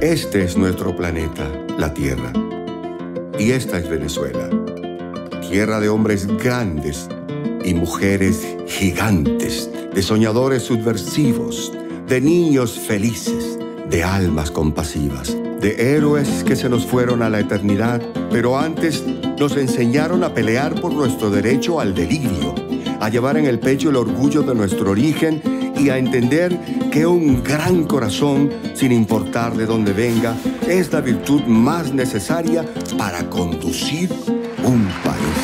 Este es nuestro planeta, la Tierra. Y esta es Venezuela, tierra de hombres grandes y mujeres gigantes, de soñadores subversivos, de niños felices, de almas compasivas, de héroes que se nos fueron a la eternidad, pero antes nos enseñaron a pelear por nuestro derecho al delirio, a llevar en el pecho el orgullo de nuestro origen y a entender que un gran corazón, sin importar de dónde venga, es la virtud más necesaria para conducir un país.